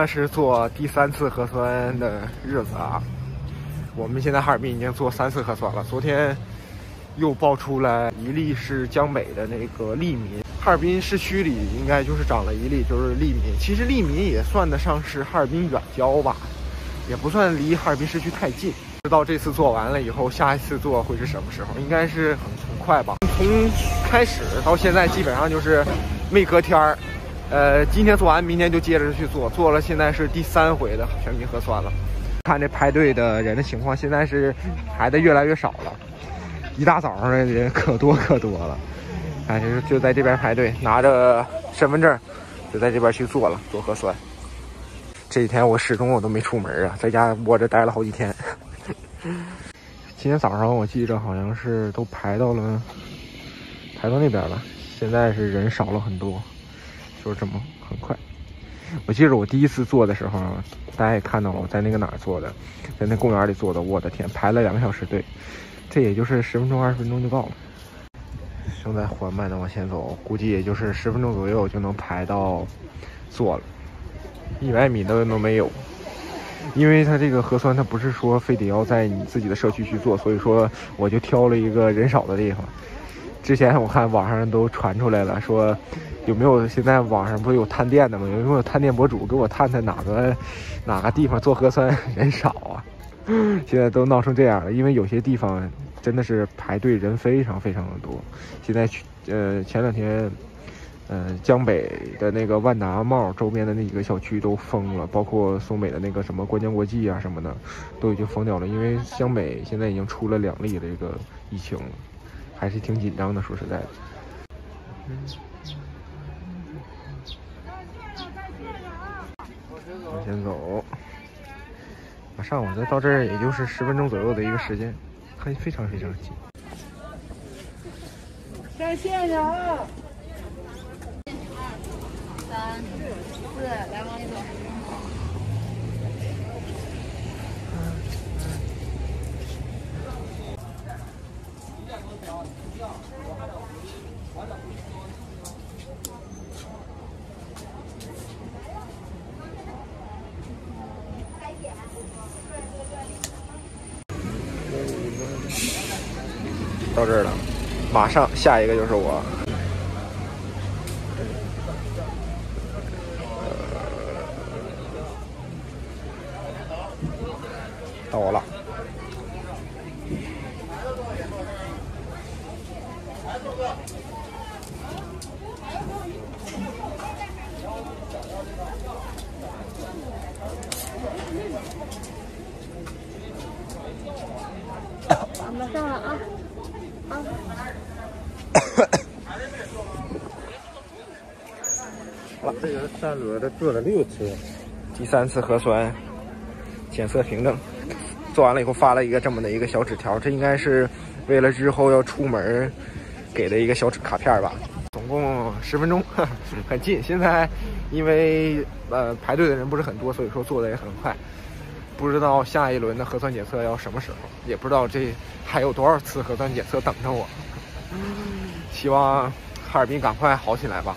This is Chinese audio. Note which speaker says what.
Speaker 1: 那是做第三次核酸的日子啊！我们现在哈尔滨已经做三次核酸了。昨天又爆出来一例是江北的那个利民，哈尔滨市区里应该就是长了一例，就是利民。其实利民也算得上是哈尔滨远郊吧，也不算离哈尔滨市区太近。知道这次做完了以后，下一次做会是什么时候？应该是很很快吧。从开始到现在，基本上就是没隔天儿。呃，今天做完，明天就接着去做，做了现在是第三回的全民核酸了。看这排队的人的情况，现在是排的越来越少了，一大早上的人可多可多了。哎，就就在这边排队，拿着身份证就在这边去做了做核酸。这几天我始终我都没出门啊，在家窝着待了好几天。今天早上我记着好像是都排到了，排到那边了，现在是人少了很多。就是这么很快。我记得我第一次做的时候，大家也看到了，我在那个哪儿做的，在那公园里做的。我的天，排了两个小时队，这也就是十分钟、二十分钟就到了。正在缓慢的往前走，估计也就是十分钟左右就能排到做了，一百米的都没有。因为它这个核酸，它不是说非得要在你自己的社区去做，所以说我就挑了一个人少的地方。之前我看网上都传出来了，说有没有现在网上不是有探店的吗？有没有探店博主给我探探哪个哪个地方做核酸人少啊？现在都闹成这样了，因为有些地方真的是排队人非常非常的多。现在去呃前两天，呃江北的那个万达茂周边的那几个小区都封了，包括松北的那个什么观江国际啊什么的，都已经封掉了，因为湘北现在已经出了两例这个疫情了。还是挺紧张的，说实在的。往前走，马上我再到这儿，也就是十分钟左右的一个时间，还非常非常近。
Speaker 2: 再线上啊！二、三、四，来往里走。
Speaker 1: 到这儿了，马上下一个就是我。到我了。
Speaker 2: 我上了啊！啊！
Speaker 1: 好了，这个三轮的做了六次，第三次核酸检测凭证，做完了以后发了一个这么的一个小纸条，这应该是为了日后要出门给的一个小纸卡片吧。总共十分钟，很近。现在因为呃排队的人不是很多，所以说做的也很快。不知道下一轮的核酸检测要什么时候，也不知道这还有多少次核酸检测等着我。希望哈尔滨赶快好起来吧。